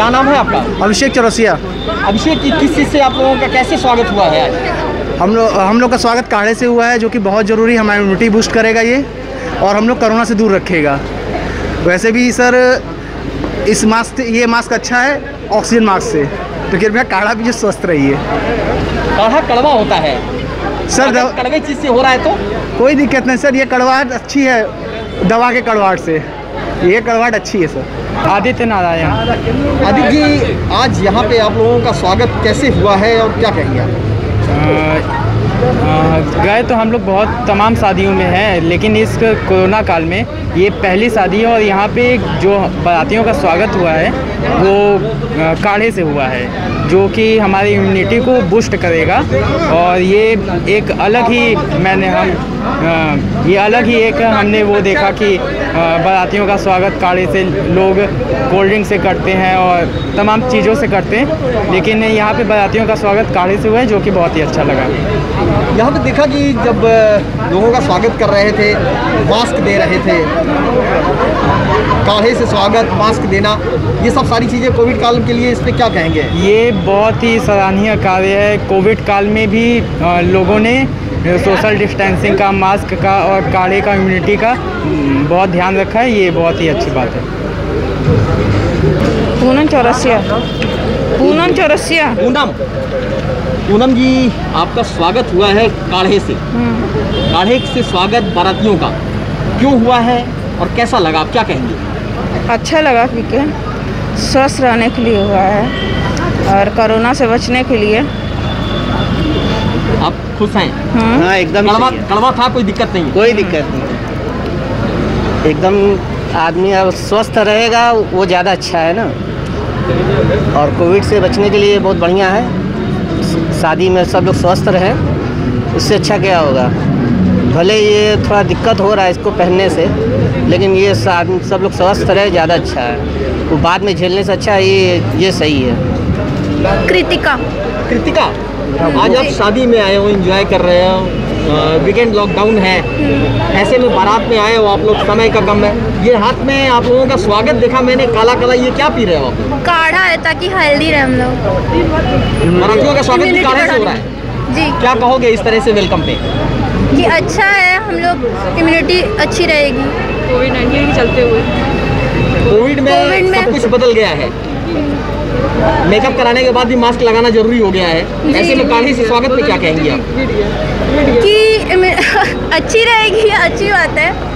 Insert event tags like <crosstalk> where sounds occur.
क्या नाम है आपका? अभिषेक चौरसिया। अभिषेक जी किस चीज़ से आप लोगों का कैसे स्वागत हुआ है आज? हम लोग हम लोग का स्वागत काढ़े से हुआ है जो कि बहुत ज़रूरी हमारी इम्यूनिटी बूस्ट करेगा ये और हम लोग कोरोना से दूर रखेगा। वैसे भी सर इस मास्क ये मास्क अच्छा है ऑक्सीजन मास्क से। तो कृपया काढ़ा भी जो स्वस्थ रहिए। काढ़ा कड़वा होता है। सर कड़वे चीज़ से हो रहा है तो? कोई दिक्कत नहीं सर ये कड़वाहट अच्छी है दवा के कड़वाहट से। ये कड़वाहट अच्छी है सर। आदित्य नारायण। आदित्य जी आज यहाँ पे आप लोगों का स्वागत कैसे हुआ है और क्या कहेंगे आप? गए तो हम लोग बहुत तमाम शादियों में हैं लेकिन इस कोरोना काल में ये पहली शादी है और यहाँ पे जो बारातियों का स्वागत हुआ है वो काढ़े से हुआ है। जो कि हमारी इम्यूनिटी को बूस्ट करेगा। और ये एक अलग ही मैंने हम ये अलग ही एक हमने वो देखा कि बारातियों का स्वागत काढ़े से लोग कोल्ड ड्रिंक से करते हैं और तमाम चीज़ों से करते हैं। लेकिन यहाँ पे बारातियों का स्वागत काढ़े से हुआ है, जो कि बहुत ही अच्छा लगा। यहाँ पे देखा कि जब लोगों का स्वागत कर रहे थे मास्क दे रहे थे काढ़े से स्वागत मास्क देना ये सब सारी चीज़ें कोविड काल के लिए इस पर क्या कहेंगे? ये बहुत ही सराहनीय कार्य है। कोविड काल में भी लोगों ने सोशल डिस्टेंसिंग का मास्क का और काढ़े का इम्यूनिटी का बहुत ध्यान रखा है। ये बहुत ही अच्छी बात है। पूनम चौरसिया। पूनम चौरसिया। पूनम। पूनम जी आपका स्वागत हुआ है काढ़े से। काढ़े से स्वागत बारातियों का। क्यों हुआ है? और कैसा लगा? आप क्या कहेंगे? अच्छा लगा क्योंकि स्वस्थ रहने के लिए हुआ है और कोरोना से बचने के लिए। आप खुश हैं? हम्म, हाँ एकदम कड़वा कड़वा था कोई दिक्कत नहीं कोई दिक्कत नहीं एकदम आदमी अब स्वस्थ रहेगा वो ज़्यादा अच्छा है ना। और कोविड से बचने के लिए बहुत बढ़िया है। शादी में सब लोग स्वस्थ रहें उससे अच्छा क्या होगा? भले ये थोड़ा दिक्कत हो रहा है इसको पहनने से लेकिन ये सब लोग स्वस्थ रहे ज़्यादा अच्छा है। वो बाद में झेलने से अच्छा है ये ये सही है। कृतिका। कृतिका आज आप शादी में आए हो एंजॉय कर रहे हो वीकेंड लॉकडाउन है। ऐसे में बारात में आए हो आप लोग समय का कम है। ये हाथ में आप लोगों का स्वागत देखा मैंने काला काला ये क्या पी रहे हो आप? काढ़ा है ताकि हेल्दी रहे हम लोग। बारातियों का स्वागत भी काढ़े से हो रहा है? जी। क्या कहोगे इस तरह से वेलकम पे? कि अच्छा है हम लोग इम्यूनिटी अच्छी रहेगी। कोविड नाइन्टीन के चलते हुए। कोविड में, में- सब कुछ बदल गया है। मेकअप कराने के बाद भी मास्क लगाना ज़रूरी हो गया है। ऐसे में काढ़ी से स्वागत पे क्या कहेंगे आप? कि <laughs> अच्छी रहेगी अच्छी बात है।